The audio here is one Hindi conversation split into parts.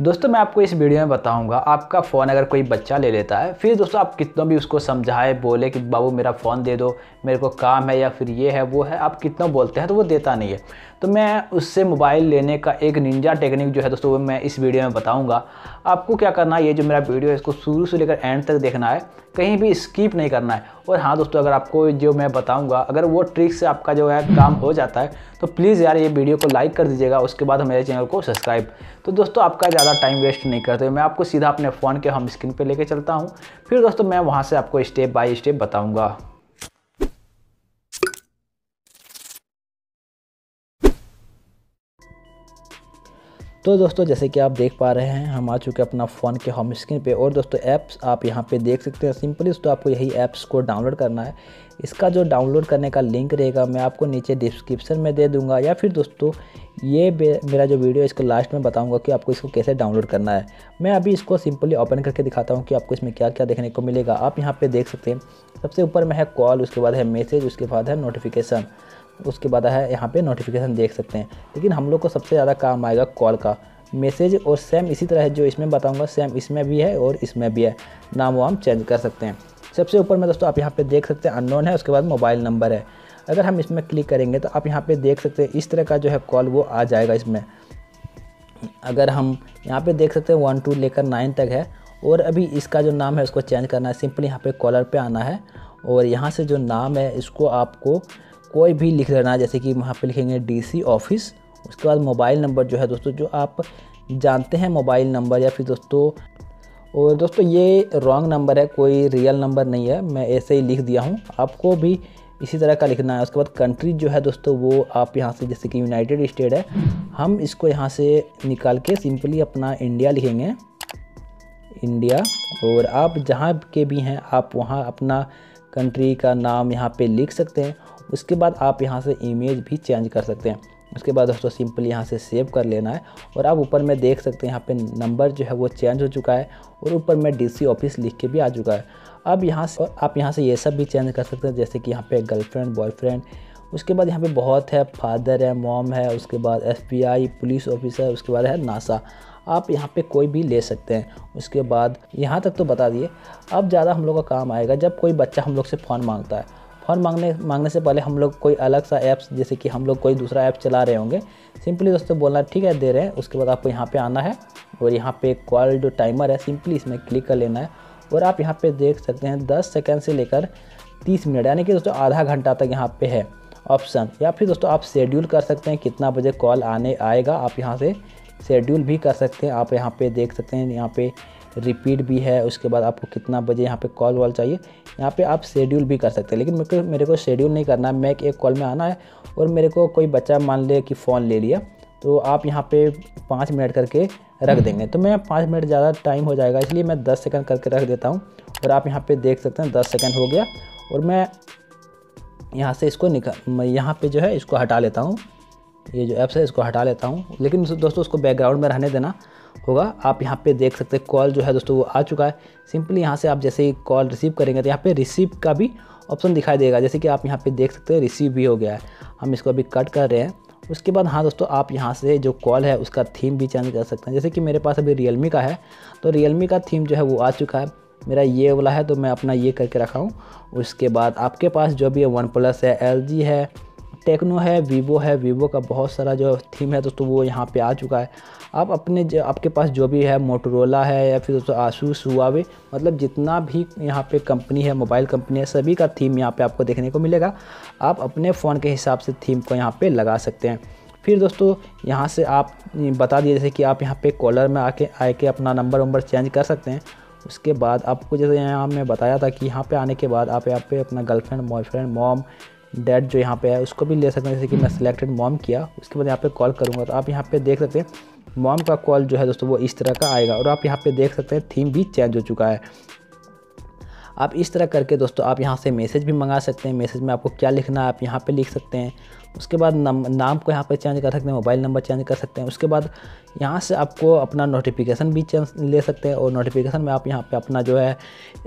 दोस्तों, मैं आपको इस वीडियो में बताऊँगा, आपका फ़ोन अगर कोई बच्चा ले लेता है, फिर दोस्तों आप कितनों भी उसको समझाए, बोले कि, बाबू मेरा फ़ोन दे दो, मेरे को काम है या फिर ये है, वो है, आप कितना बोलते हैं तो वो देता नहीं है। तो मैं उससे मोबाइल लेने का एक निंजा टेक्निक जो है दोस्तों, वो मैं इस वीडियो में बताऊँगा। आपको क्या करना है, ये जो मेरा वीडियो है, इसको शुरू से लेकर एंड तक देखना है। कहीं भी स्किप नहीं करना है। और हाँ दोस्तों, अगर आपको जो मैं बताऊँगा, अगर वो ट्रिक से आपका जो है काम हो जाता है तो प्लीज़ यार ये वीडियो को लाइक कर दीजिएगा, उसके बाद मेरे चैनल को सब्सक्राइब तो दोस्तों, आपका ज़्यादा टाइम वेस्ट नहीं करते मैं आपको सीधा अपने फ़ोन के हम स्क्रीन पर लेके चलता हूँ। फिर दोस्तों, मैं वहाँ से आपको स्टेप बाई स्टेप बताऊँगा। तो दोस्तों, जैसे कि आप देख पा रहे हैं, हम आ चुके हैं अपना फ़ोन के होम स्क्रीन पे। और दोस्तों ऐप्स आप यहाँ पे देख सकते हैं सिंपली दोस्तों आपको यही ऐप्स को डाउनलोड करना है। इसका जो डाउनलोड करने का लिंक रहेगा, मैं आपको नीचे डिस्क्रिप्शन में दे दूँगा। या फिर दोस्तों, ये मेरा जो वीडियो इसको लास्ट में बताऊँगा कि आपको इसको कैसे डाउनलोड करना है। मैं अभी इसको सिंपली ओपन करके दिखाता हूँ कि आपको इसमें क्या क्या देखने को मिलेगा। आप यहाँ पर देख सकते हैं, सबसे ऊपर में है कॉल उसके बाद है मैसेज उसके बाद है नोटिफिकेशन उसके बाद है, यहाँ पे नोटिफिकेशन देख सकते हैं। लेकिन हम लोग को सबसे ज़्यादा काम आएगा कॉल का। मैसेज और सेम इसी तरह है जो इसमें बताऊँगा सेम इसमें भी है और इसमें भी है। नाम वाम चेंज कर सकते हैं। सबसे ऊपर में दोस्तों आप यहाँ पे देख सकते हैं अननोन है, उसके बाद मोबाइल नंबर है। अगर हम इसमें क्लिक करेंगे तो आप यहाँ पे देख सकते हैं, इस तरह का जो है कॉल वो आ जाएगा इसमें। अगर हम यहाँ पे देख सकते हैं वन टू लेकर नाइन तक है, और अभी इसका जो नाम है उसको चेंज करना है। सिंपली यहाँ पे कॉलर पे आना है, और यहाँ से जो नाम है, इसको आपको कोई भी लिख लेना, जैसे कि वहाँ पे लिखेंगे डीसी ऑफ़िस उसके बाद मोबाइल नंबर जो है दोस्तों, जो आप जानते हैं मोबाइल नंबर या फिर दोस्तों, और दोस्तों ये रॉन्ग नंबर है, कोई रियल नंबर नहीं है, मैं ऐसे ही लिख दिया हूँ। आपको भी इसी तरह का लिखना है। उसके बाद कंट्री जो है दोस्तों, वो आप यहाँ से, जैसे कि यूनाइटेड स्टेट है, हम इसको यहाँ से निकाल के सिंपली अपना इंडिया लिखेंगे। इंडिया और आप जहाँ के भी हैं, आप वहाँ अपना कंट्री का नाम यहाँ पे लिख सकते हैं। उसके बाद आप यहाँ से इमेज भी चेंज कर सकते हैं। उसके बाद दोस्तों सिंपल यहाँ से सेव कर लेना है, और आप ऊपर में देख सकते हैं यहाँ पे नंबर जो है वो चेंज हो चुका है, और ऊपर में डीसी ऑफ़िस लिख के भी आ चुका है। अब यहाँ से, आप यहाँ से ये सब भी चेंज कर सकते हैं, जैसे कि यहाँ पे गर्लफ्रेंड बॉयफ्रेंड उसके बाद यहाँ पे बहुत है फादर है मॉम है, उसके बाद एफ़ पुलिस ऑफिसर उसके बाद है नासा आप यहाँ पे कोई भी ले सकते हैं। उसके बाद यहाँ तक तो बता दिए, अब ज़्यादा हम लोग का काम आएगा जब कोई बच्चा हम लोग से फ़ोन माँगता है। फ़ोन मांगने मांगने से पहले हम लोग कोई अलग सा ऐप्स, जैसे कि हम लोग कोई दूसरा ऐप चला रहे होंगे, सिंपली दोस्तों बोलना ठीक है, दे रहे हैं। उसके बाद आपको यहाँ पे आना है और यहाँ पे कॉल जो टाइमर है, सिंपली इसमें क्लिक कर लेना है और आप यहाँ पे देख सकते हैं दस सेकेंड से लेकर तीस मिनट यानी कि दोस्तों आधा घंटा तक यहाँ पे है ऑप्शन या फिर दोस्तों आप शेड्यूल कर सकते हैं कितना बजे कॉल आने आएगा, आप यहाँ से शेड्यूल भी कर सकते हैं। आप यहाँ पे देख सकते हैं यहाँ पे रिपीट भी है उसके बाद आपको कितना बजे यहाँ पे कॉल वॉल चाहिए यहाँ पे आप शेड्यूल भी कर सकते हैं। लेकिन मेरे को मेरे को शेड्यूल नहीं करना है मैं एक कॉल में आना है और मेरे को कोई बच्चा मान ले कि फ़ोन ले लिया तो आप यहाँ पे पाँच मिनट करके रख हम्म। देंगे। तो मैं पाँच मिनट ज़्यादा टाइम हो जाएगा इसलिए मैं दस सेकंड करके रख देता हूँ और आप यहाँ पे देख सकते हैं दस सेकंड हो गया और मैं यहाँ से इसको निकाल यहाँ पे जो है इसको हटा लेता हूँ। ये जो ऐप्स है, इसको हटा लेता हूँ। लेकिन दोस्तों उसको बैकग्राउंड में रहने देना होगा। आप यहाँ पे देख सकते हैं कॉल जो है दोस्तों, वो आ चुका है। सिंपली यहाँ से आप जैसे ही कॉल रिसीव करेंगे तो यहाँ पे रिसीव का भी ऑप्शन दिखाई देगा। जैसे कि आप यहाँ पे देख सकते हैं रिसीव भी हो गया है। हम इसको अभी कट कर रहे हैं। उसके बाद हाँ दोस्तों, आप यहाँ से जो कॉल है, उसका थीम भी चेंज कर सकते हैं। जैसे कि मेरे पास अभी रियलमी का है तो रियलमी का थीम जो है, वो आ चुका है। मेरा ये वाला है तो मैं अपना ये करके रखा हूँ। उसके बाद आपके पास जो भी है वन प्लस है LG है टेक्नो है, वीवो है, वीवो का बहुत सारा जो थीम है दोस्तों वो यहाँ पे आ चुका है। आप अपने जो, आपके पास जो भी है मोटरोला है या फिर दोस्तों आसूस हुआवे मतलब जितना भी यहाँ पे कंपनी है मोबाइल कंपनी है, सभी का थीम यहाँ पे आपको देखने को मिलेगा। आप अपने फ़ोन के हिसाब से थीम को यहाँ पर लगा सकते हैं। फिर दोस्तों यहाँ से आप बता दिए, जैसे कि आप यहाँ पे कॉलर में आके आए के अपना नंबर वंबर चेंज कर सकते हैं। उसके बाद आपको जैसे यहाँ मैं बताया था कि यहाँ पे आने के बाद आप यहाँ पे अपना गर्लफ्रेंड बॉयफ्रेंड मॉम डैड जो यहाँ पे है, उसको भी ले सकते हैं। जैसे कि मैं सिलेक्टेड मॉम किया, उसके बाद यहाँ पे कॉल करूँगा। तो आप यहाँ पे देख सकते हैं मॉम का कॉल जो है दोस्तों, वो इस तरह का आएगा। और आप यहाँ पे देख सकते हैं थीम भी चेंज हो चुका है। आप इस तरह करके दोस्तों, आप यहाँ से मैसेज भी मंगा सकते हैं। मैसेज में आपको क्या लिखना है, आप यहाँ पर लिख सकते हैं। उसके बाद नाम को यहाँ पे चेंज कर सकते हैं मोबाइल नंबर चेंज कर सकते हैं। उसके बाद यहाँ से आपको अपना नोटिफिकेशन भी चेंज ले सकते हैं और नोटिफिकेशन में आप यहाँ पे अपना जो है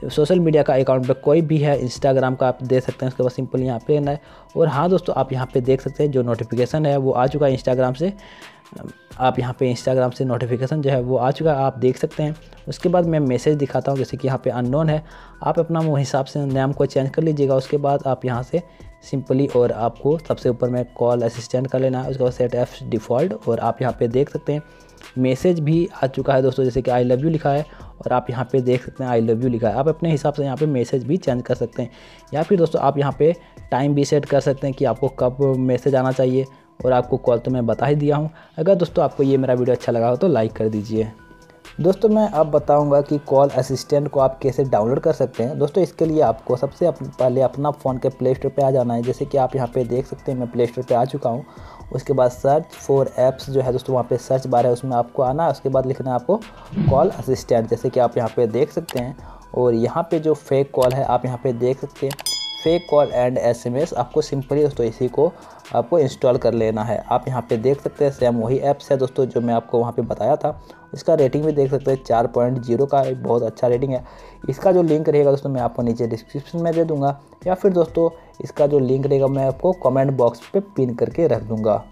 सोशल मीडिया का अकाउंट पे कोई भी है इंस्टाग्राम का आप दे सकते हैं। उसके बाद सिंपल यहाँ पे लेना है और हाँ दोस्तों, आप यहाँ पर देख सकते हैं जो नोटिफिकेशन है वो आ चुका है इंस्टाग्राम से। आप यहाँ पे इंस्टाग्राम से नोटिफिकेशन जो है वो आ चुका है, आप देख सकते हैं। उसके बाद मैं मैसेज दिखाता हूँ, जैसे कि यहाँ पे अननोन है। आप अपना वो हिसाब से नाम को चेंज कर लीजिएगा। उसके बाद आप यहाँ से सिंपली और आपको सबसे ऊपर में कॉल असिस्टेंट कर लेना है, उसके बाद सेट एफ़ डिफ़ॉल्ट और आप यहाँ पे देख सकते हैं। मैसेज भी आ चुका है दोस्तों, जैसे कि आई लव यू लिखा है और आप यहाँ पे देख सकते हैं आई लव यू लिखा है। आप अपने हिसाब से यहाँ पे मैसेज भी चेंज कर सकते हैं। या फिर दोस्तों आप यहाँ पे टाइम भी सेट कर सकते हैं कि आपको कब मैसेज आना चाहिए और आपको कॉल तो मैं बता ही दिया हूँ। अगर दोस्तों आपको ये मेरा वीडियो अच्छा लगा हो तो लाइक कर दीजिए। दोस्तों, मैं अब बताऊँगा कि कॉल असिस्टेंट को आप कैसे डाउनलोड कर सकते हैं। दोस्तों, इसके लिए आपको सबसे पहले अपना फ़ोन के प्ले स्टोर पर आ जाना है। जैसे कि आप यहाँ पे देख सकते हैं, मैं प्ले स्टोर पर आ चुका हूँ। उसके बाद सर्च फॉर ऐप्स जो है दोस्तों, वहाँ पे सर्च बार है, उसमें आपको आना। है उसके बाद लिखना है आपको कॉल असिस्टेंट, जैसे कि आप यहाँ पर देख सकते हैं। और यहाँ पर जो फेक कॉल है, आप यहाँ पर देख सकते हैं। फेक कॉल एंड एसएमएस आपको सिंपली दोस्तों इसी को आपको इंस्टॉल कर लेना है। आप यहाँ पे देख सकते हैं सेम वही ऐप्स है दोस्तों जो मैं आपको वहाँ पे बताया था। इसका रेटिंग भी देख सकते हैं, चार पॉइंट ज़ीरो का बहुत अच्छा रेटिंग है। इसका जो लिंक रहेगा दोस्तों, मैं आपको नीचे डिस्क्रिप्शन में दे दूँगा, या फिर दोस्तों इसका जो लिंक रहेगा, मैं आपको कॉमेंट बॉक्स पर पिन करके रख दूँगा।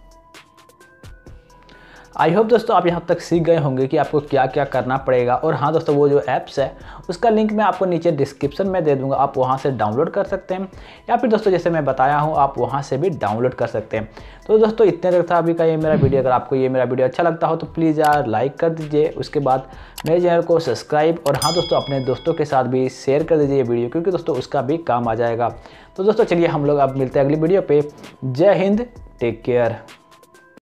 आई होप दोस्तों आप यहाँ तक सीख गए होंगे कि आपको क्या क्या करना पड़ेगा। और हाँ दोस्तों, वो जो ऐप्स है, उसका लिंक मैं आपको नीचे डिस्क्रिप्शन में दे दूँगा। आप वहाँ से डाउनलोड कर सकते हैं। या फिर दोस्तों, जैसे मैं बताया हूँ, आप वहाँ से भी डाउनलोड कर सकते हैं। तो दोस्तों, इतने तक था अभी का ये मेरा वीडियो अगर आपको ये मेरा वीडियो अच्छा लगता हो तो प्लीज़ यार लाइक कर दीजिए। उसके बाद मेरे चैनल को सब्सक्राइब और हाँ दोस्तों, अपने दोस्तों के साथ भी शेयर कर दीजिए ये वीडियो क्योंकि दोस्तों, उसका भी काम आ जाएगा। तो दोस्तों, चलिए हम लोग अब मिलते हैं अगली वीडियो पे। जय हिंद टेक केयर